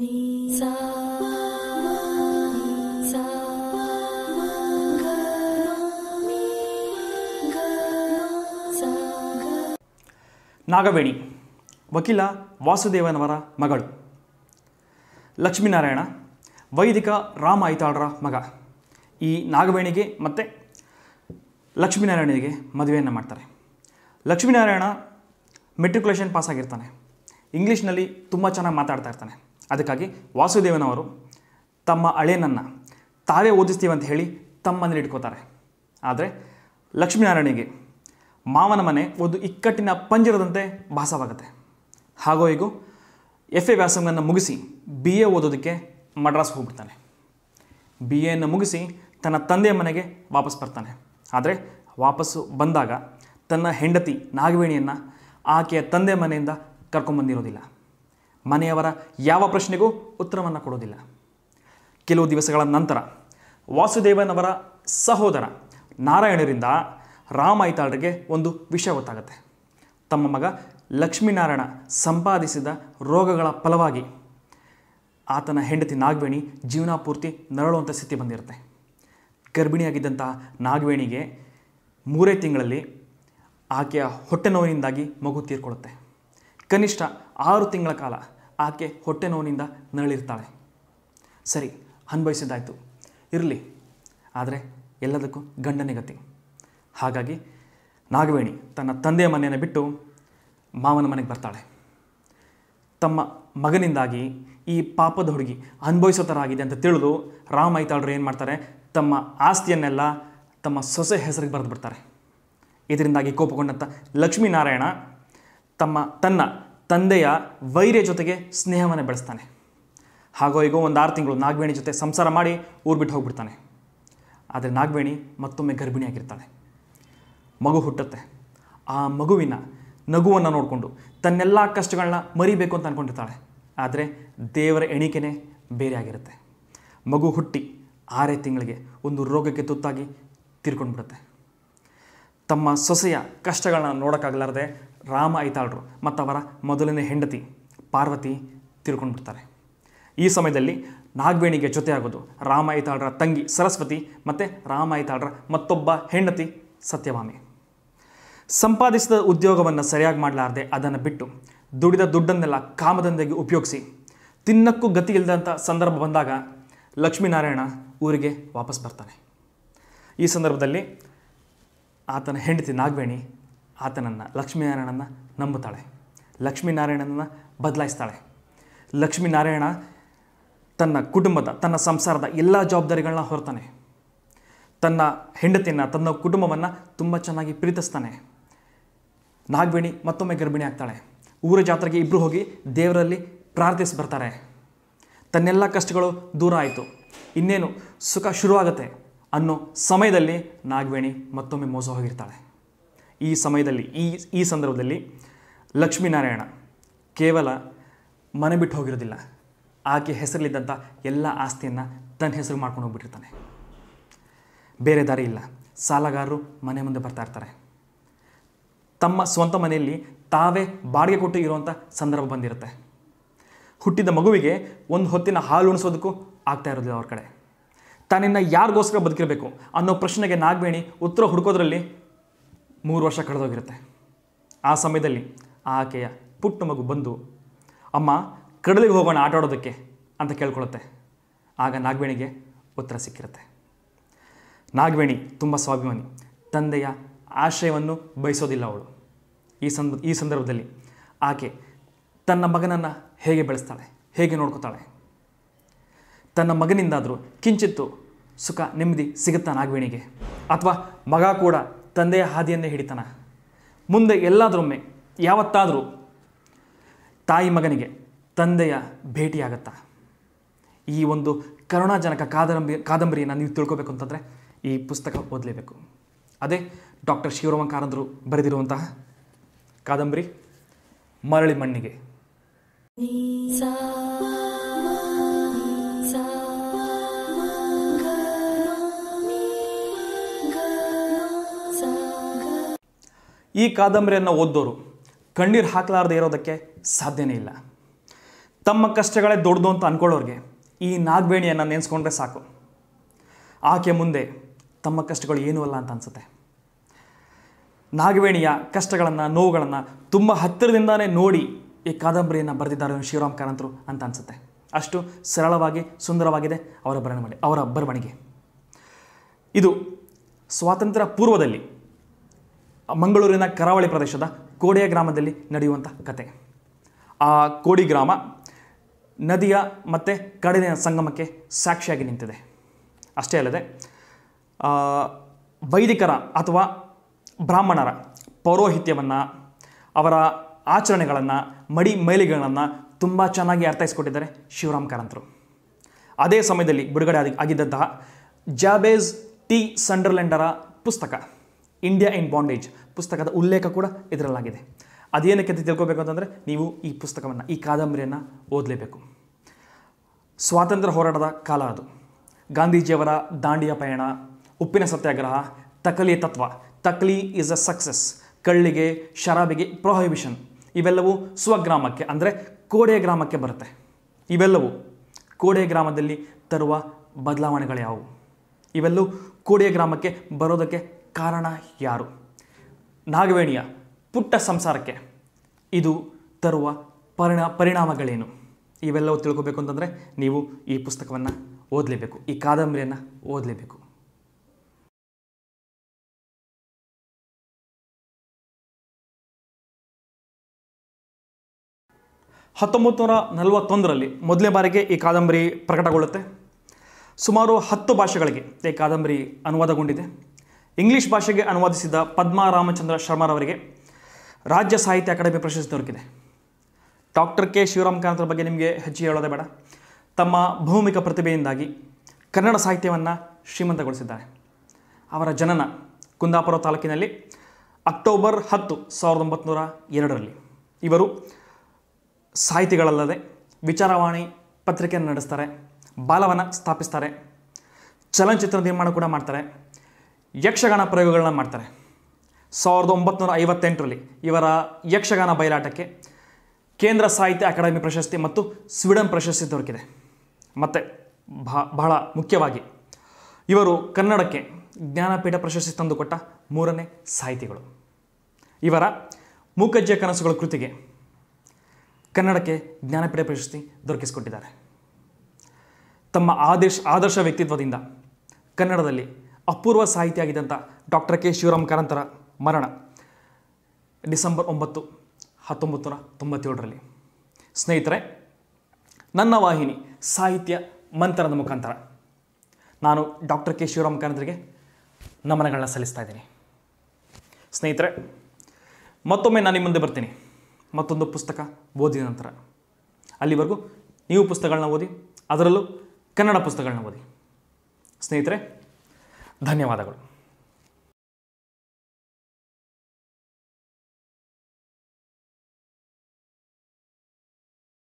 ನಾಗವೇಣಿ, ವಕೀಲ ವಾಸುದೇವನವರ ಮಗಳು. ಲಕ್ಷ್ಮೀನಾರಾಯಣ, ವೈದಿಕ ರಾಮ ಐತಾಳರ ಮಗ. ಈ ನಾಗವೇಣಿಗೆ ಮತ್ತು ಲಕ್ಷ್ಮೀನಾರಾಯಣನಿಗೆ ಮದುವೆಯನ್ನು ಮಾಡ್ತಾರೆ. ಲಕ್ಷ್ಮೀನಾರಾಯಣ ಮೆಟ್ರಿಕ್ಯುಲೇಷನ್ ಪಾಸ್ ಆಗಿರ್ತಾನೆ. ಇಂಗ್ಲೀಷ್ನಲ್ಲಿ ತುಂಬ ಚೆನ್ನಾಗಿ ಮಾತಾಡ್ತಾ ಇರ್ತಾನೆ. ಅದಕ್ಕಾಗಿ ವಾಸುದೇವನವರು ತಮ್ಮ ಅಳೆಯನನ್ನು ತಾವೇ ಓದಿಸ್ತೀವಿ ಅಂತ ಹೇಳಿ ತಮ್ಮ ಮನೇಲಿ ಇಟ್ಕೋತಾರೆ. ಆದರೆ ಲಕ್ಷ್ಮೀನಾರಾಯಣಿಗೆ ಮಾವನ ಮನೆ ಒಂದು ಇಕ್ಕಟ್ಟಿನ ಪಂಜರದಂತೆ ಭಾಸವಾಗುತ್ತೆ. ಹಾಗೋ ಹೀಗೂ ಎಫ್ ಎ ವ್ಯಾಸಂಗವನ್ನು ಮುಗಿಸಿ ಬಿ ಎ ಓದೋದಕ್ಕೆ ಮಡ್ರಾಸ್ ಹೋಗ್ಬಿಡ್ತಾನೆ. ಬಿ ಎನ್ನು ಮುಗಿಸಿ ತನ್ನ ತಂದೆಯ ಮನೆಗೆ ವಾಪಸ್ ಬರ್ತಾನೆ. ಆದರೆ ವಾಪಸ್ಸು ಬಂದಾಗ ತನ್ನ ಹೆಂಡತಿ ನಾಗವೇಣಿಯನ್ನು ಆಕೆಯ ತಂದೆ ಮನೆಯಿಂದ ಕರ್ಕೊಂಬಂದಿರೋದಿಲ್ಲ. ಮನೆಯವರ ಯಾವ ಪ್ರಶ್ನೆಗೂ ಉತ್ತರವನ್ನು ಕೊಡೋದಿಲ್ಲ ಕೆಲವು ದಿವಸಗಳ ನಂತರ ವಾಸುದೇವನವರ ಸಹೋದರ ನಾರಾಯಣರಿಂದ ರಾಮ ಐತಾಳರಿಗೆ ಒಂದು ವಿಷಯ ಗೊತ್ತಾಗುತ್ತೆ. ತಮ್ಮ ಮಗ ಲಕ್ಷ್ಮೀನಾರಾಯಣ ಸಂಪಾದಿಸಿದ ರೋಗಗಳ ಫಲವಾಗಿ ಆತನ ಹೆಂಡತಿ ನಾಗವೇಣಿ ಜೀವನ ಪೂರ್ತಿ ನರಳುವಂಥ ಸ್ಥಿತಿ ಬಂದಿರುತ್ತೆ. ಗರ್ಭಿಣಿಯಾಗಿದ್ದಂತಹ ನಾಗವೇಣಿಗೆ ಮೂರೇ ತಿಂಗಳಲ್ಲಿ ಆಕೆಯ ಹೊಟ್ಟೆ ನೋವಿನಿಂದಾಗಿ ಮಗು ತೀರ್ಕೊಳ್ಳುತ್ತೆ ಕನಿಷ್ಠ ಆರು ತಿಂಗಳ ಕಾಲ ಆಕೆ ಹೊಟ್ಟೆ ನೋವಿನಿಂದ ನರಳಿರ್ತಾಳೆ. ಸರಿ, ಅನುಭವಿಸಿದ್ದಾಯಿತು. ಇರಲಿ. ಆದರೆ ಎಲ್ಲದಕ್ಕೂ ಗಂಡನೇ ಗತಿ. ಹಾಗಾಗಿ ನಾಗವೇಣಿ ತನ್ನ ತಂದೆಯ ಮನೆಯನ್ನು ಬಿಟ್ಟು ಮಾವನ ಮನೆಗೆ ಬರ್ತಾಳೆ. ತಮ್ಮ ಮಗನಿಂದಾಗಿ ಈ ಪಾಪದ ಹುಡುಗಿ ಅನುಭವಿಸೋ ಥರ ಆಗಿದೆ ಅಂತ ತಿಳಿದು ರಾಮ ಐತಾಳರು ಏನು ಮಾಡ್ತಾರೆ? ತಮ್ಮ ಆಸ್ತಿಯನ್ನೆಲ್ಲ ತಮ್ಮ ಸೊಸೆ ಹೆಸರಿಗೆ ಬರೆದು ಬಿಡ್ತಾರೆ ಇದರಿಂದಾಗಿ ಕೋಪಗೊಂಡಂಥ ಲಕ್ಷ್ಮೀನಾರಾಯಣ ತಮ್ಮ ತನ್ನ ತಂದೆಯ ವೈರ್ಯ ಜೊತೆಗೆ ಸ್ನೇಹವನ್ನು ಬೆಳೆಸ್ತಾನೆ. ಹಾಗೋ ಈಗೋ ಒಂದು ಆರು ತಿಂಗಳು ನಾಗವೇಣಿ ಜೊತೆ ಸಂಸಾರ ಮಾಡಿ ಊರು ಬಿಟ್ಟು ಹೋಗ್ಬಿಡ್ತಾನೆ. ಆದರೆ ನಾಗವೇಣಿ ಮತ್ತೊಮ್ಮೆ ಗರ್ಭಿಣಿಯಾಗಿರ್ತಾಳೆ. ಮಗು ಹುಟ್ಟುತ್ತೆ. ಆ ಮಗುವಿನ ನಗುವನ್ನು ನೋಡಿಕೊಂಡು ತನ್ನೆಲ್ಲ ಕಷ್ಟಗಳನ್ನ ಮರಿಬೇಕು ಅಂತ ಅಂದ್ಕೊಂಡಿರ್ತಾಳೆ ಆದರೆ ದೇವರ ಎಣಿಕೆನೇ ಬೇರೆ ಆಗಿರುತ್ತೆ. ಮಗು ಹುಟ್ಟಿ ಆರೇ ತಿಂಗಳಿಗೆ ಒಂದು ರೋಗಕ್ಕೆ ತುತ್ತಾಗಿ ತೀರ್ಕೊಂಡ್ಬಿಡುತ್ತೆ. ತಮ್ಮ ಸೊಸೆಯ ಕಷ್ಟಗಳನ್ನ ನೋಡೋಕ್ಕಾಗಲಾರದೆ ರಾಮ ಐತಾಳರು ಮತ್ತು ಅವರ ಮೊದಲನೇ ಹೆಂಡತಿ ಪಾರ್ವತಿ ತೀರ್ಕೊಂಡ್ಬಿಡ್ತಾರೆ ಈ ಸಮಯದಲ್ಲಿ ನಾಗವೇಣಿಗೆ ಜೊತೆಯಾಗೋದು ರಾಮ ಐತಾಳರ ತಂಗಿ ಸರಸ್ವತಿ ಮತ್ತು ರಾಮ ಐತಾಳರ ಮತ್ತೊಬ್ಬ ಹೆಂಡತಿ ಸತ್ಯಭಾಮಿ. ಸಂಪಾದಿಸಿದ ಉದ್ಯೋಗವನ್ನು ಸರಿಯಾಗಿ ಮಾಡಲಾರದೆ ಅದನ್ನು ಬಿಟ್ಟು ದುಡಿದ ದುಡ್ಡನ್ನೆಲ್ಲ ಕಾಮದಂದೆಗೆ ಉಪಯೋಗಿಸಿ ತಿನ್ನಕ್ಕೂ ಗತಿ ಇಲ್ಲದಂಥ ಸಂದರ್ಭ ಬಂದಾಗ ಲಕ್ಷ್ಮೀನಾರಾಯಣ ಊರಿಗೆ ವಾಪಸ್ ಬರ್ತಾನೆ. ಈ ಸಂದರ್ಭದಲ್ಲಿ ಆತನ ಹೆಂಡತಿ ನಾಗವೇಣಿ ಆತನನ್ನು ಲಕ್ಷ್ಮೀನಾರಾಯಣನ ನಂಬುತ್ತಾಳೆ. ಲಕ್ಷ್ಮೀನಾರಾಯಣನನ್ನು ಬದಲಾಯಿಸ್ತಾಳೆ. ಲಕ್ಷ್ಮೀನಾರಾಯಣ ತನ್ನ ಕುಟುಂಬದ, ತನ್ನ ಸಂಸಾರದ ಎಲ್ಲ ಜವಾಬ್ದಾರಿಗಳನ್ನ ಹೊರತಾನೆ. ತನ್ನ ಹೆಂಡತಿಯನ್ನು, ತನ್ನ ಕುಟುಂಬವನ್ನು ತುಂಬ ಚೆನ್ನಾಗಿ ಪ್ರೀತಿಸ್ತಾನೆ. ನಾಗವೇಣಿ ಮತ್ತೊಮ್ಮೆ ಗರ್ಭಿಣಿ ಆಗ್ತಾಳೆ. ಊರ ಜಾತ್ರೆಗೆ ಇಬ್ಬರು ಹೋಗಿ ದೇವರಲ್ಲಿ ಪ್ರಾರ್ಥಿಸಿ ಬರ್ತಾರೆ. ತನ್ನೆಲ್ಲ ಕಷ್ಟಗಳು ದೂರ ಆಯಿತು. ಇನ್ನೇನು ಸುಖ ಶುರುವಾಗುತ್ತೆ ಅನ್ನೋ ಸಮಯದಲ್ಲಿ ನಾಗವೇಣಿ ಮತ್ತೊಮ್ಮೆ ಮೋಸ ಹೋಗಿರ್ತಾಳೆ. ಈ ಸಮಯದಲ್ಲಿ, ಈ ಈ ಸಂದರ್ಭದಲ್ಲಿ ಲಕ್ಷ್ಮೀನಾರಾಯಣ ಕೇವಲ ಮನೆ ಬಿಟ್ಟು ಹೋಗಿರೋದಿಲ್ಲ. ಆಕೆ ಹೆಸರಲ್ಲಿದ್ದಂಥ ಎಲ್ಲ ಆಸ್ತಿಯನ್ನು ತನ್ನ ಹೆಸರು ಮಾಡ್ಕೊಂಡು ಹೋಗ್ಬಿಟ್ಟಿರ್ತಾನೆ. ಬೇರೆ ದಾರಿ ಇಲ್ಲ. ಸಾಲಗಾರರು ಮನೆ ಮುಂದೆ ಬರ್ತಾ ಇರ್ತಾರೆ. ತಮ್ಮ ಸ್ವಂತ ಮನೆಯಲ್ಲಿ ತಾವೇ ಬಾಡಿಗೆ ಕೊಟ್ಟು ಇರುವಂಥ ಸಂದರ್ಭ ಬಂದಿರುತ್ತೆ. ಹುಟ್ಟಿದ ಮಗುವಿಗೆ ಒಂದು ಹೊತ್ತಿನ ಹಾಲು ಉಣಿಸೋದಕ್ಕೂ ಆಗ್ತಾ ಇರೋದಿಲ್ಲ ಅವ್ರ ಕಡೆ. ತಾನಿನ್ನು ಯಾರಿಗೋಸ್ಕರ ಬದುಕಿರಬೇಕು ಅನ್ನೋ ಪ್ರಶ್ನೆಗೆ ನಾಗವೇಣಿ ಉತ್ತರ ಹುಡುಕೋದ್ರಲ್ಲಿ ಮೂರು ವರ್ಷ ಕಳೆದೋಗಿರುತ್ತೆ. ಆ ಸಮಯದಲ್ಲಿ ಆಕೆಯ ಪುಟ್ಟ ಮಗು ಬಂದು, ಅಮ್ಮ, ಕಡಲಿಗೆ ಹೋಗೋಣ ಆಟ ಆಡೋದಕ್ಕೆ ಅಂತ ಕೇಳ್ಕೊಳ್ಳುತ್ತೆ. ಆಗ ನಾಗವೇಣಿಗೆ ಉತ್ತರ ಸಿಕ್ಕಿರುತ್ತೆ. ನಾಗವೇಣಿ ತುಂಬ ಸ್ವಾಭಿಮಾನಿ. ತಂದೆಯ ಆಶ್ರಯವನ್ನು ಬಯಸೋದಿಲ್ಲ ಅವಳು. ಈ ಸಂದ, ಈ ಸಂದರ್ಭದಲ್ಲಿ ಆಕೆ ತನ್ನ ಮಗನನ್ನು ಹೇಗೆ ಬೆಳೆಸ್ತಾಳೆ, ಹೇಗೆ ನೋಡ್ಕೋತಾಳೆ? ತನ್ನ ಮಗನಿಂದಾದರೂ ಕಿಂಚಿತ್ತು ಸುಖ, ನೆಮ್ಮದಿ ಸಿಗುತ್ತಾ ನಾಗವೇಣಿಗೆ? ಅಥವಾ ಮಗ ಕೂಡ ತಂದೆಯ ಹಾದಿಯನ್ನೇ ಹಿಡಿತಾನ. ಮುಂದೆ ಎಲ್ಲಾದರೊಮ್ಮೆ ಯಾವತ್ತಾದರೂ ತಾಯಿ ಮಗನಿಗೆ ತಂದೆಯ ಭೇಟಿಯಾಗತ್ತಾ. ಈ ಒಂದು ಕರುಣಾಜನಕ ಕಾದಂಬರಿ, ಕಾದಂಬರಿಯನ್ನು ನೀವು ತಿಳ್ಕೊಬೇಕು ಅಂತಂದರೆ ಈ ಪುಸ್ತಕ ಓದಲೇಬೇಕು. ಅದೇ ಡಾಕ್ಟರ್ ಶಿವರಾಮ ಕಾರಂತರು ಬರೆದಿರುವಂತಹ ಕಾದಂಬರಿ ಮರಳಿ ಮಣ್ಣಿಗೆ. ಈ ಕಾದಂಬರಿಯನ್ನು ಓದ್ದೋರು ಕಣ್ಣೀರು ಹಾಕಲಾರದೆ ಇರೋದಕ್ಕೆ ಸಾಧ್ಯನೇ ಇಲ್ಲ. ತಮ್ಮ ಕಷ್ಟಗಳೇ ದೊಡ್ಡದು ಅಂತ ಅಂದ್ಕೊಳ್ಳೋರಿಗೆ ಈ ನಾಗಬೇಣಿಯನ್ನು ನೆನೆಸ್ಕೊಂಡ್ರೆ ಸಾಕು. ಆಕೆ ಮುಂದೆ ತಮ್ಮ ಕಷ್ಟಗಳು ಏನೂ ಅಲ್ಲ ಅಂತ ಅನಿಸುತ್ತೆ. ನಾಗವೇಣಿಯ ಕಷ್ಟಗಳನ್ನು, ನೋವುಗಳನ್ನು ತುಂಬ ಹತ್ತಿರದಿಂದಾನೇ ನೋಡಿ ಈ ಕಾದಂಬರಿಯನ್ನು ಬರೆದಿದ್ದಾರೆ ಶಿವರಾಮ್ ಕಾರಂತರು ಅಂತ ಅನಿಸುತ್ತೆ. ಅಷ್ಟು ಸರಳವಾಗಿ, ಸುಂದರವಾಗಿದೆ ಅವರ ಬರವಣಿಗೆ ಅವರ ಬರವಣಿಗೆ. ಇದು ಸ್ವಾತಂತ್ರ್ಯ ಪೂರ್ವದಲ್ಲಿ ಮಂಗಳೂರಿನ ಕರಾವಳಿ ಪ್ರದೇಶದ ಕೋಡೆಯ ಗ್ರಾಮದಲ್ಲಿ ನಡೆಯುವಂಥ ಕತೆ. ಆ ಕೋಡಿ ಗ್ರಾಮ ನದಿಯ ಮತ್ತು ಕಡಲಿನ ಸಂಗಮಕ್ಕೆ ಸಾಕ್ಷಿಯಾಗಿ ನಿಂತಿದೆ. ಅಷ್ಟೇ ಅಲ್ಲದೆ ವೈದಿಕರ ಅಥವಾ ಬ್ರಾಹ್ಮಣರ ಪೌರೋಹಿತ್ಯವನ್ನು, ಅವರ ಆಚರಣೆಗಳನ್ನು, ಮಡಿ ಮೈಲಿಗೆಗಳನ್ನು ತುಂಬ ಚೆನ್ನಾಗಿ ಅರ್ಥೈಸಿಕೊಟ್ಟಿದ್ದಾರೆ ಶಿವರಾಮ್ ಕಾರಂತರು. ಅದೇ ಸಮಯದಲ್ಲಿ ಬಿಡುಗಡೆ ಆಗಿ, ಆಗಿದ್ದಂತಹ ಜಾಬೇಜ್ ಟಿ ಸಂಡರ್ಲೆಂಡರ ಪುಸ್ತಕ. ಇಂಡಿಯಾ ಇನ್ ಬಾಂಡೇಜ್ ಪುಸ್ತಕದ ಉಲ್ಲೇಖ ಕೂಡ ಇದರಲ್ಲಾಗಿದೆ. ಅದೇನಕ್ಕೆ ಅಂತ ತಿಳ್ಕೊಬೇಕು ಅಂತಂದರೆ ನೀವು ಈ ಪುಸ್ತಕವನ್ನು, ಈ ಕಾದಂಬರಿಯನ್ನು ಓದಲೇಬೇಕು. ಸ್ವಾತಂತ್ರ್ಯ ಹೋರಾಟದ ಕಾಲ ಅದು. ಗಾಂಧೀಜಿಯವರ ದಾಂಡಿಯ ಪಯಣ, ಉಪ್ಪಿನ ಸತ್ಯಾಗ್ರಹ, ತಕಲಿ ತತ್ವ. ತಕ್ಲಿ ಈಸ್ ಅ ಸಕ್ಸಸ್ ಕಳ್ಳಿಗೆ, ಶರಾಬಿಗೆ ಪ್ರೊಹಿಬಿಷನ್ ಇವೆಲ್ಲವೂ ಸ್ವಗ್ರಾಮಕ್ಕೆ, ಅಂದರೆ ಕೋಡೆಯ ಗ್ರಾಮಕ್ಕೆ ಬರುತ್ತೆ. ಇವೆಲ್ಲವೂ ಕೋಡೆ ಗ್ರಾಮದಲ್ಲಿ ತರುವ ಬದಲಾವಣೆಗಳು ಯಾವುವು ಇವೆಲ್ಲವೂ ಕೋಡೆ ಗ್ರಾಮಕ್ಕೆ ಬರೋದಕ್ಕೆ ಕಾರಣ ಯಾರು? ನಾಗವೇಣಿಯ ಪುಟ್ಟ ಸಂಸಾರಕ್ಕೆ ಇದು ತರುವ ಪರಿಣಾ, ಪರಿಣಾಮಗಳೇನು? ಇವೆಲ್ಲವೂ ತಿಳ್ಕೊಬೇಕು ಅಂತಂದರೆ ನೀವು ಈ ಪುಸ್ತಕವನ್ನು ಓದಲೇಬೇಕು, ಈ ಕಾದಂಬರಿಯನ್ನು ಓದಲೇಬೇಕು. ಹತ್ತೊಂಬತ್ತು ನೂರ ನಲವತ್ತೊಂದರಲ್ಲಿ ಮೊದಲನೇ ಬಾರಿಗೆ ಈ ಕಾದಂಬರಿ ಪ್ರಕಟಗೊಳ್ಳುತ್ತೆ. ಸುಮಾರು ಹತ್ತು ಭಾಷೆಗಳಿಗೆ ಈ ಕಾದಂಬರಿ ಅನುವಾದಗೊಂಡಿದೆ. ಇಂಗ್ಲಿಷ್ ಭಾಷೆಗೆ ಅನುವಾದಿಸಿದ ಪದ್ಮಾ ರಾಮಚಂದ್ರ ಶರ್ಮಾರವರಿಗೆ ರಾಜ್ಯ ಸಾಹಿತ್ಯ ಅಕಾಡೆಮಿ ಪ್ರಶಸ್ತಿ ದೊರಕಿದೆ. Doctor K. ಶಿವರಾಮ್ ಕಾರಂತರ ಬಗ್ಗೆ ನಿಮಗೆ ಹೆಚ್ಚು ಹೇಳೋದೇ ಬೇಡ. ತಮ್ಮ ಭೌಮಿಕ ಪ್ರತಿಭೆಯಿಂದಾಗಿ ಕನ್ನಡ ಸಾಹಿತ್ಯವನ್ನು ಶ್ರೀಮಂತಗೊಳಿಸಿದ್ದಾರೆ. ಅವರ ಜನನ ಕುಂದಾಪುರ ತಾಲೂಕಿನಲ್ಲಿ ಅಕ್ಟೋಬರ್ ಹತ್ತು, ಸಾವಿರದ ಒಂಬತ್ನೂರ ಎರಡರಲ್ಲಿ. ಇವರು ಸಾಹಿತಿಗಳಲ್ಲದೆ ವಿಚಾರವಾಣಿ ಪತ್ರಿಕೆಯನ್ನು ನಡೆಸ್ತಾರೆ, ಬಾಲವನ ಸ್ಥಾಪಿಸ್ತಾರೆ, ಚಲನಚಿತ್ರ ನಿರ್ಮಾಣ ಕೂಡ ಮಾಡ್ತಾರೆ. ಯಕ್ಷಗಾನ ಪ್ರಯೋಗಗಳನ್ನ ಮಾಡ್ತಾರೆ. ಸಾವಿರದ ಒಂಬತ್ನೂರ ಐವತ್ತೆಂಟರಲ್ಲಿ ಇವರ ಯಕ್ಷಗಾನ ಬಯಲಾಟಕ್ಕೆ ಕೇಂದ್ರ ಸಾಹಿತ್ಯ ಅಕಾಡೆಮಿ ಪ್ರಶಸ್ತಿ ಮತ್ತು ಸ್ವೀಡನ್ ಪ್ರಶಸ್ತಿ ದೊರಕಿದೆ. ಮತ್ತು ಬಹ ಬಹಳ ಮುಖ್ಯವಾಗಿ ಇವರು ಕನ್ನಡಕ್ಕೆ ಜ್ಞಾನಪೀಠ ಪ್ರಶಸ್ತಿ ತಂದುಕೊಟ್ಟ ಮೂರನೇ ಸಾಹಿತಿಗಳು. ಇವರ ಮೂಕಜ್ಜಿಯ ಕನಸುಗಳ ಕೃತಿಗೆ ಕನ್ನಡಕ್ಕೆ ಜ್ಞಾನಪೀಠ ಪ್ರಶಸ್ತಿ ದೊರಕಿಸಿಕೊಟ್ಟಿದ್ದಾರೆ. ತಮ್ಮ ಆದರ್ಶ ಆದರ್ಶ ವ್ಯಕ್ತಿತ್ವದಿಂದ ಕನ್ನಡದಲ್ಲಿ ಅಪೂರ್ವ ಸಾಹಿತಿ ಆಗಿದ್ದಂಥ ಡಾಕ್ಟರ್ ಕೆ ಶಿವರಾಮ್ ಕಾರಂತರ ಮರಣ. ಡಿಸೆಂಬರ್ ಒಂಬತ್ತು ಹತ್ತೊಂಬತ್ತು ನೂರ ತೊಂಬತ್ತೇಳರಲ್ಲಿ. ಸ್ನೇಹಿತರೆ, ನನ್ನ ವಾಹಿನಿ ಸಾಹಿತ್ಯ ಮಂಥನದ ಮುಖಾಂತರ ನಾನು ಡಾಕ್ಟರ್ ಕೆ ಶಿವರಾಮ್ ಕಾರಂತರಿಗೆ ನಮನಗಳನ್ನ ಸಲ್ಲಿಸ್ತಾ ಇದ್ದೀನಿ. ಸ್ನೇಹಿತರೆ, ಮತ್ತೊಮ್ಮೆ ನಾನು ನಿಮ್ಮ ಮುಂದೆ ಬರ್ತೀನಿ. ಮತ್ತೊಂದು ಪುಸ್ತಕ ಓದಿದ ನಂತರ. ಅಲ್ಲಿವರೆಗೂ ನೀವು ಪುಸ್ತಕಗಳನ್ನ ಓದಿ, ಅದರಲ್ಲೂ ಕನ್ನಡ ಪುಸ್ತಕಗಳನ್ನ ಓದಿ. ಸ್ನೇಹಿತರೆ ಧನ್ಯವಾದಗಳು